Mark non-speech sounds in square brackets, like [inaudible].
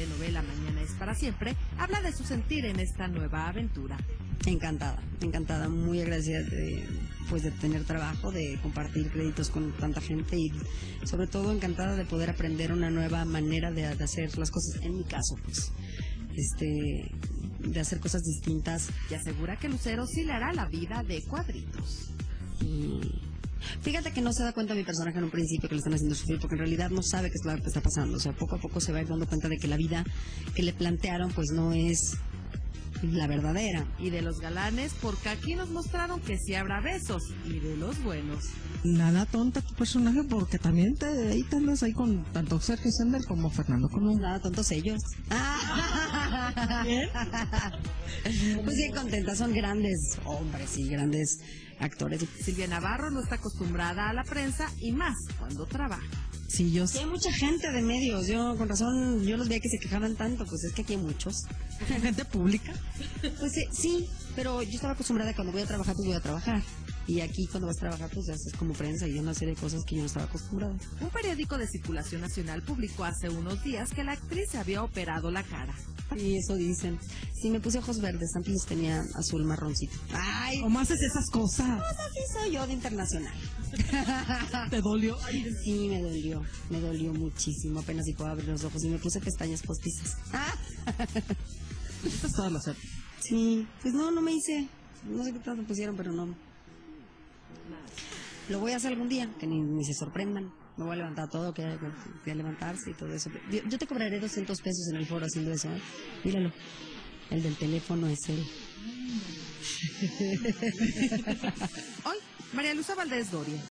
telenovela Mañana es para siempre, habla de su sentir en esta nueva aventura. Encantada, encantada, muy agradecida de, pues de tener trabajo, de compartir créditos con tanta gente y sobre todo encantada de poder aprender una nueva manera de, de hacer las cosas, en mi caso, pues, este, de hacer cosas distintas. Y asegura que Lucero sí le hará la vida de cuadritos. Y fíjate que no se da cuenta mi personaje en un principio que le están haciendo sufrir, porque en realidad no sabe qué es lo que está pasando. O sea, poco a poco se va a ir dando cuenta de que la vida que le plantearon, pues no es la verdadera. Y de los galanes, porque aquí nos mostraron que sí habrá besos, y de los buenos. Nada tonta tu personaje porque también te, ahí te andas ahí con tanto Sergio Sender como Fernando Colón. Nada, tontos ellos. [laughs] [laughs] pues bien contenta, son grandes hombres y grandes actores. Silvia Navarro no está acostumbrada a la prensa y más cuando trabaja. Sí, yo Sí, hay mucha gente de medios, yo con razón, yo los veía que se quejaban tanto, pues es que aquí hay muchos. [laughs] gente pública. Pues eh, sí, pero yo estaba acostumbrada a cuando voy a trabajar, pues voy a trabajar. Y aquí cuando vas a trabajar, pues haces como prensa y una serie de cosas que yo no estaba acostumbrada. Un periódico de circulación nacional publicó hace unos días que la actriz se había operado la cara. Y eso dicen. Sí, me puse ojos verdes, antes los tenía azul marroncito. Ay, ¿Cómo haces esas cosas? así soy yo de internacional. ¿Te dolió? Sí, me dolió, me dolió muchísimo. Apenas si puedo abrir los ojos y me puse pestañas postizas. Ah, Estas [laughs] todas las sí, pues no, no me hice. No sé qué tanto pusieron, pero no. Lo voy a hacer algún día, que ni, se sorprendan. Me voy a levantar todo, que que levantarse y todo eso. Yo, yo te cobraré 200 pesos en el foro haciendo eso, ¿eh? Míralo. El del teléfono es él. [laughs] Hoy, María Luisa Valdés Doria,